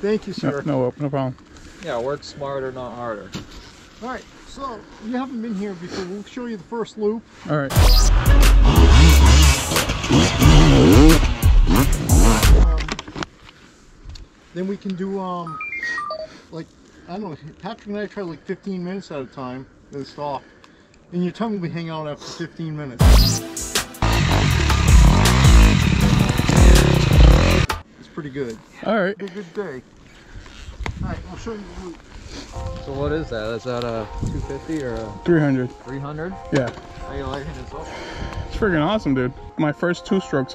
Thank you, sir. no, no problem. Yeah, work smarter, not harder. All right, so you haven't been here before. We'll show you the first loop. All right. Then we can do um, like I don't know. Patrick and I try like 15 minutes at a time, then stop. And your tongue will be hanging out after 15 minutes. Pretty good. All right. Be a good day. All right, I'll show you the loop. So what is that? Is that a 250 or a 300. 300? Yeah. How you lighting this up? It's freaking awesome, dude. My first two stroke,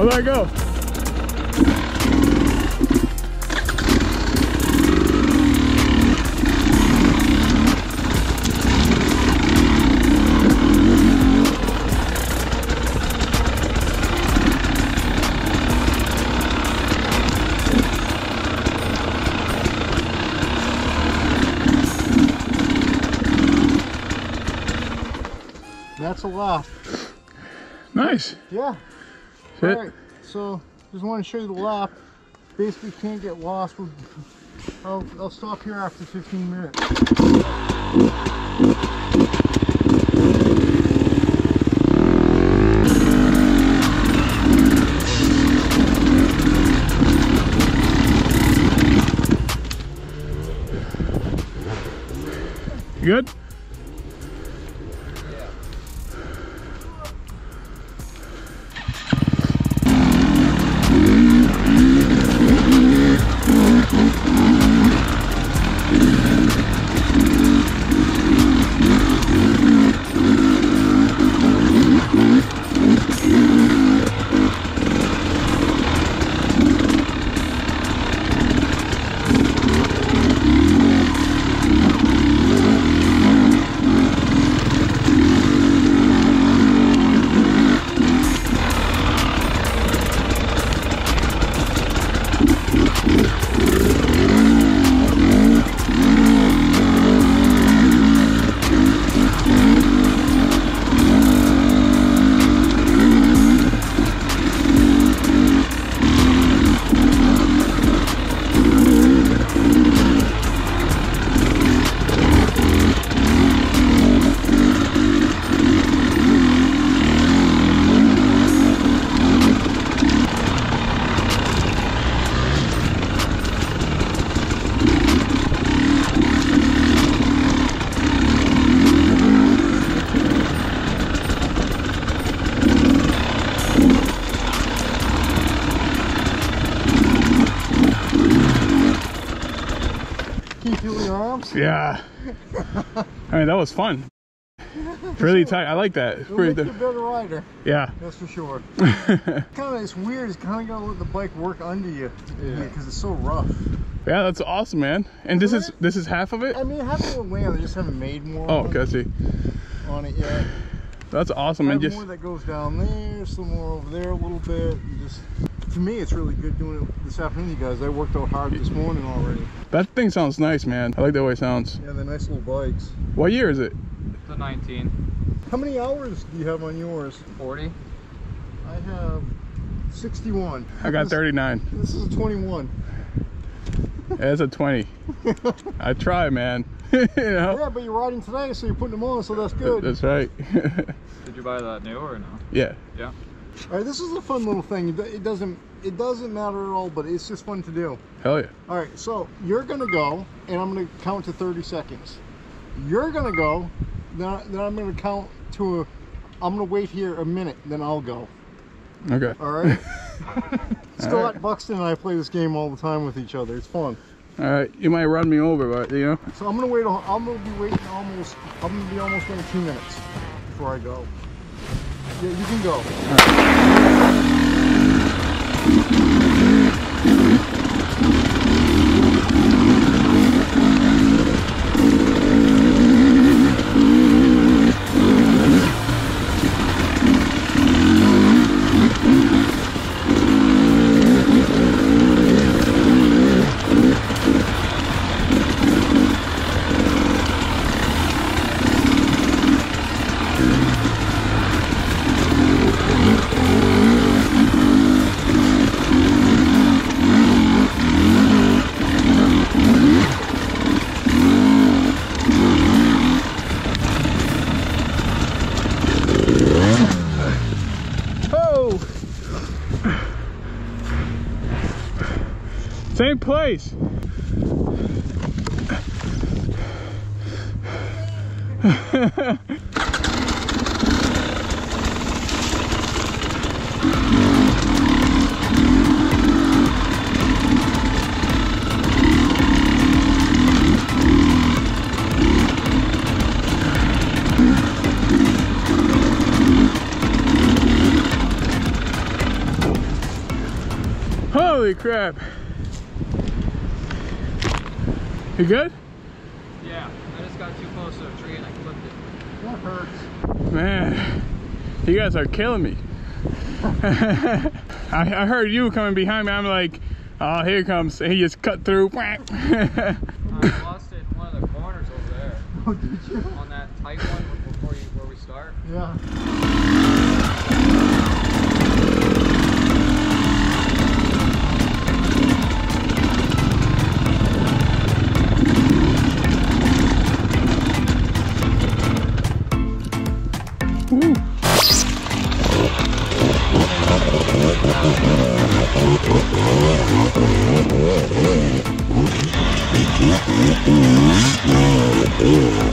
so. Where'd I go? That's a lot. Nice. Yeah. All right. So just want to show you the lap. Basically, can't get lost. We'll, I'll, I'll stop here after 15 minutes. Good? Yeah. I mean, that was fun. Really tight. I like that. It'll Pretty make you a better rider, yeah. that's for sure. kind of, it's weird. It's kind of gotta let the bike work under you Yeah. because it's so rough. Yeah, that's awesome, man. And this is Isn't this is half of it. I mean, half a little land. They just haven't made more Oh, okay. See. on it yet. That's awesome. And just more that goes down there, some more over there a little bit. And just to me, it's really good doing it this afternoon, you guys. I worked out hard this morning already. that thing sounds nice, man. I like the way it sounds. Yeah, they're nice little bikes. What year is it? The 19. How many hours do you have on yours? 40. I have 61. I got This- 39. This is a 21. Yeah, it's a 20. I try, man. you know. Yeah, but you're riding today, so you're putting them on, so that's good. That's right. Did you buy that new or no? yeah. Yeah. All right, this is a fun little thing. It doesn't it doesn't matter at all, but it's just fun to do. Hell yeah. All right, so you're gonna go, and I'm gonna count to 30 seconds. You're gonna go, then, I, then I'm gonna count to a. I'm gonna wait here a minute, then I'll go. Okay. All right. Scott right. Buxton and I play this game all the time with each other. It's fun. All right. You might run me over, but you know. So I'm gonna wait. I'm gonna be waiting almost. I'm gonna be almost waiting two minutes before I go. Yeah, you can go. Same place. Holy crap. You good? Yeah. I just got too close to a tree and I clipped it. That hurts. Man, you guys are killing me. I, I heard you coming behind me. I'm like, oh, here it comes. And he just cut through. I lost it in one of the corners over there. Oh, did you? On that tight one before you where we start. Yeah. Ooh.